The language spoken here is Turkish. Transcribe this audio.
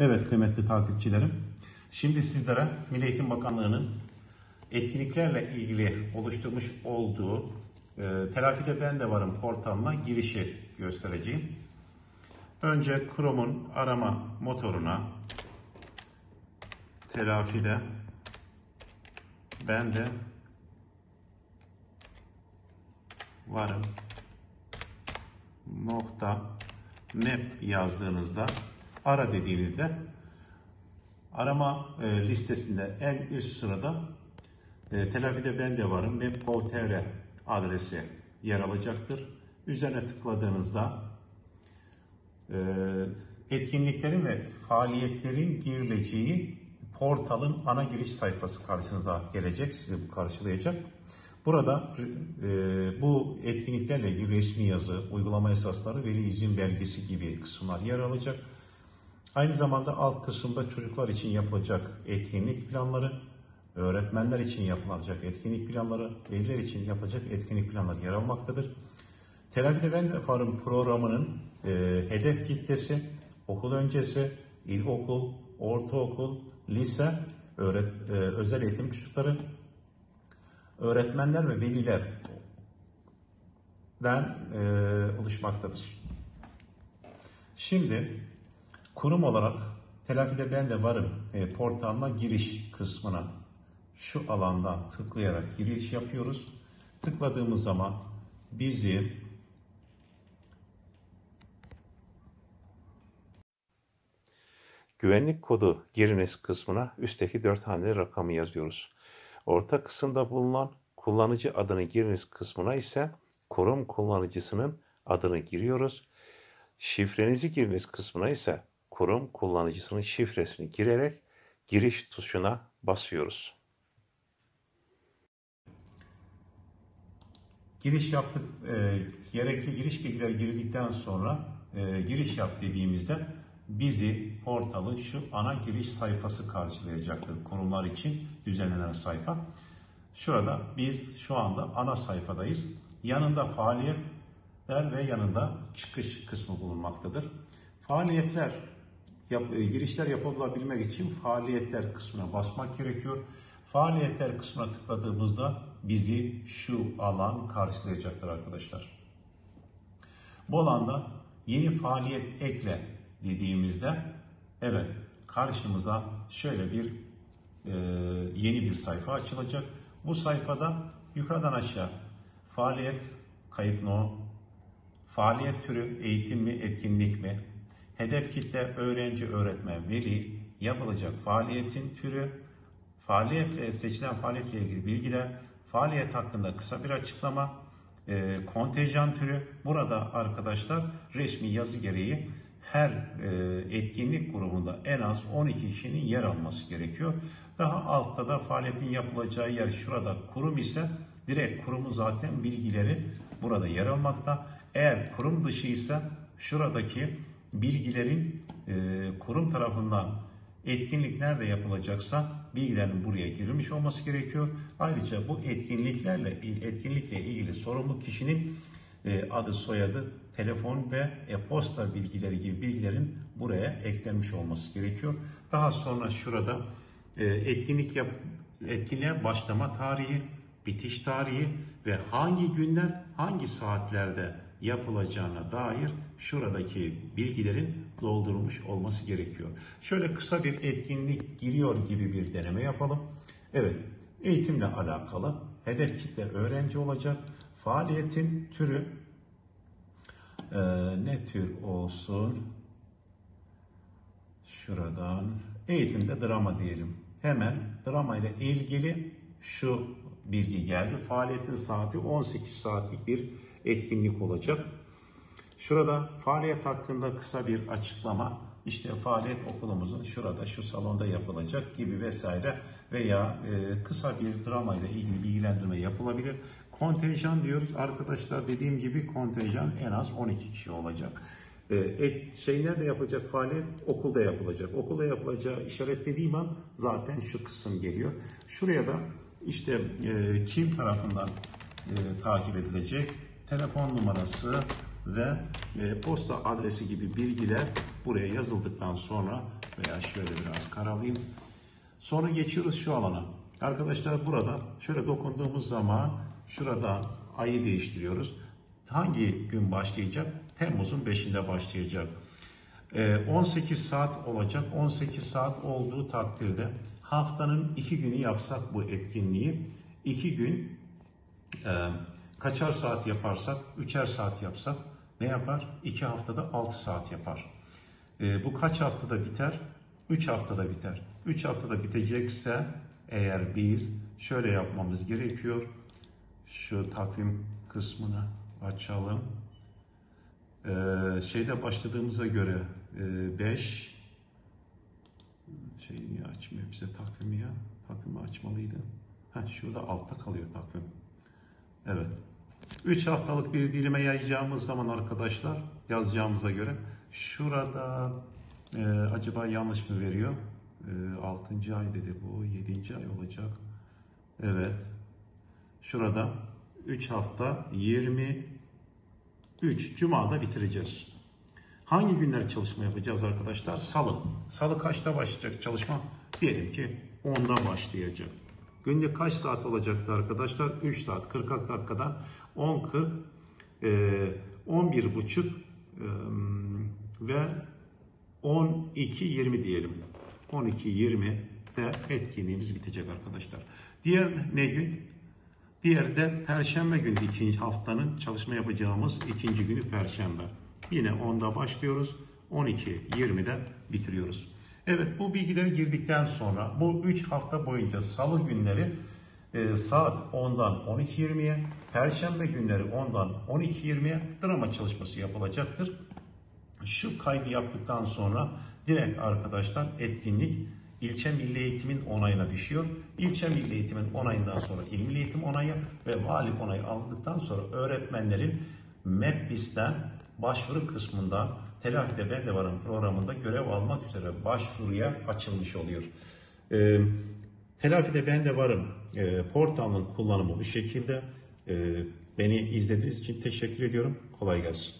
Evet kıymetli takipçilerim. Şimdi sizlere Milli Eğitim Bakanlığı'nın etkinliklerle ilgili oluşturmuş olduğu e, Telafide Ben de Varım portalına girişi göstereceğim. Önce Chrome'un arama motoruna Telafide Ben de Varım nokta map yazdığınızda ara dediğinizde arama e, listesinde en üst sırada e, telafide ben de varım map.gov.tr adresi yer alacaktır. Üzerine tıkladığınızda e, etkinliklerin ve faaliyetlerin girileceği portalın ana giriş sayfası karşınıza gelecek, sizi bu karşılayacak. Burada e, bu etkinliklerle ilgili resmi yazı, uygulama esasları, veli izin belgesi gibi kısımlar yer alacak. Aynı zamanda alt kısımda çocuklar için yapılacak etkinlik planları, öğretmenler için yapılacak etkinlik planları, veliler için yapılacak etkinlik planları yer almaktadır. Telafide Ben Yaparım programının e, hedef kitlesi, okul öncesi, ilkokul, ortaokul, lise, öğret, e, özel eğitim çocukları, öğretmenler ve velilerden e, oluşmaktadır. Şimdi kurum olarak telafide ben de varım e, portalına giriş kısmına şu alandan tıklayarak giriş yapıyoruz. Tıkladığımız zaman bizi Güvenlik kodu giriniz kısmına üstteki 4 haneli rakamı yazıyoruz. Orta kısımda bulunan kullanıcı adını giriniz kısmına ise kurum kullanıcısının adını giriyoruz. Şifrenizi giriniz kısmına ise kurum kullanıcısının şifresini girerek giriş tuşuna basıyoruz. Giriş yaptık, e, gerekli giriş bilgiler girdikten sonra e, giriş yap dediğimizde bizi portalın şu ana giriş sayfası karşılayacaktır. Kurumlar için düzenlenen sayfa. Şurada biz şu anda ana sayfadayız. Yanında faaliyetler ve yanında çıkış kısmı bulunmaktadır. Faaliyetler, yap, e, girişler yapılabilmek için faaliyetler kısmına basmak gerekiyor. Faaliyetler kısmına tıkladığımızda bizi şu alan karşılayacaktır arkadaşlar. Bu alanda yeni faaliyet ekle dediğimizde evet karşımıza şöyle bir e, yeni bir sayfa açılacak. Bu sayfada yukarıdan aşağı faaliyet kayıt no, faaliyet türü eğitim mi etkinlik mi, hedef kitle öğrenci öğretmen veli yapılacak faaliyetin türü, faaliyetle seçilen faaliyetle ilgili bilgiler, faaliyet hakkında kısa bir açıklama, e, kontenjan türü. Burada arkadaşlar resmi yazı gereği her e, etkinlik grubunda en az 12 kişinin yer alması gerekiyor. Daha altta da faaliyetin yapılacağı yer şurada kurum ise direkt kurumun zaten bilgileri burada yer almakta. Eğer kurum dışı ise şuradaki bilgilerin e, kurum tarafından etkinlik nerede yapılacaksa bilgilerin buraya girilmiş olması gerekiyor. Ayrıca bu etkinliklerle etkinlikle ilgili sorumlu kişinin e, adı, soyadı, telefon ve e-posta bilgileri gibi bilgilerin buraya eklenmiş olması gerekiyor. Daha sonra şurada e, etkinlik yap, etkinliğe başlama tarihi, bitiş tarihi ve hangi günler, hangi saatlerde yapılacağına dair şuradaki bilgilerin doldurulmuş olması gerekiyor. Şöyle kısa bir etkinlik giriyor gibi bir deneme yapalım. Evet, eğitimle alakalı hedef kitle öğrenci olacak. Faaliyetin türü e, ne tür olsun? Şuradan eğitimde drama diyelim. Hemen drama ile ilgili şu bilgi geldi. Faaliyetin saati 18 saatlik bir etkinlik olacak. Şurada faaliyet hakkında kısa bir açıklama, işte faaliyet okulumuzun şurada şu salonda yapılacak gibi vesaire veya e, kısa bir drama ile ilgili bilgilendirme yapılabilir. Kontenjan diyoruz arkadaşlar dediğim gibi kontenjan en az 12 kişi olacak. E, et, şey nerede yapılacak faaliyet? Okulda yapılacak. Okulda yapılacağı işaretlediğim an zaten şu kısım geliyor. Şuraya da işte e, kim tarafından e, takip edilecek, telefon numarası ve e, posta adresi gibi bilgiler buraya yazıldıktan sonra Veya şöyle biraz karalayayım. Sonra geçiyoruz şu alana. Arkadaşlar burada şöyle dokunduğumuz zaman şurada ayı değiştiriyoruz. Hangi gün başlayacak? Temmuz'un 5'inde başlayacak. Ee, 18 saat olacak. 18 saat olduğu takdirde haftanın 2 günü yapsak bu etkinliği 2 gün e, kaçar saat yaparsak, üçer saat yapsak ne yapar? 2 haftada 6 saat yapar. E, bu kaç haftada biter? 3 haftada biter. 3 haftada bitecekse eğer biz şöyle yapmamız gerekiyor. Şu takvim kısmını açalım. E, şeyde başladığımıza göre 5 şey niye açmıyor bize takvimi ya? Takvimi açmalıydı. Ha şurada altta kalıyor takvim. Evet. 3 haftalık bir dilime yayacağımız zaman arkadaşlar yazacağımıza göre şurada e, acaba yanlış mı veriyor? E, 6. ay dedi bu. 7. ay olacak. Evet. Şurada 3 hafta 23 Cuma'da bitireceğiz. Hangi günler çalışma yapacağız arkadaşlar? Salı. Salı kaçta başlayacak çalışma? Diyelim ki 10'da başlayacak. Günde kaç saat olacaktı arkadaşlar? 3 saat 40 dakikada 10 40 e, 11 buçuk e, ve 12 20 diyelim. 12 20 de etkinliğimiz bitecek arkadaşlar. Diğer ne gün? Diğer de Perşembe günü ikinci haftanın çalışma yapacağımız ikinci günü Perşembe. Yine 10'da başlıyoruz. 12-20'de bitiriyoruz. Evet bu bilgileri girdikten sonra bu 3 hafta boyunca salı günleri e, saat 10'dan 12.20'ye, perşembe günleri 10'dan 12.20'ye drama çalışması yapılacaktır. Şu kaydı yaptıktan sonra direkt arkadaşlar etkinlik ilçe milli eğitimin onayına düşüyor. İlçe milli eğitimin onayından sonra il milli eğitim onayı ve vali onayı aldıktan sonra öğretmenlerin MEPBİS'ten başvuru kısmından Telafide Ben de Varım programında görev almak üzere başvuruya açılmış oluyor. Ee, Telafide Ben de Varım e, portalının kullanımı bu şekilde. E, beni izlediğiniz için teşekkür ediyorum. Kolay gelsin.